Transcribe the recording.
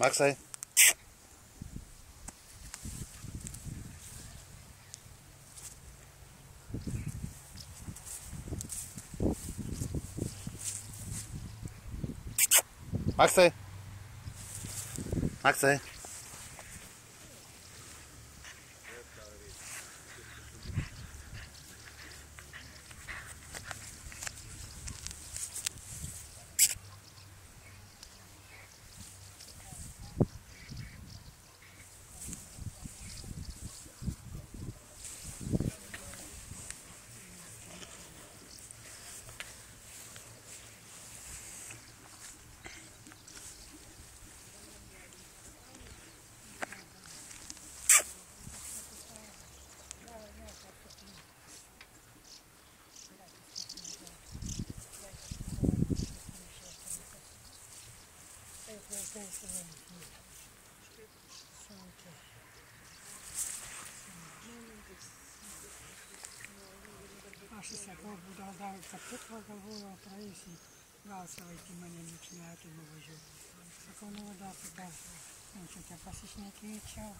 Maxi. Maxi. Maxi. Ашися Бога давиться питва голову, проїсі галсовайте мене лічня, а ти мовою. Саконова дата, да, он что-то посещники мечал.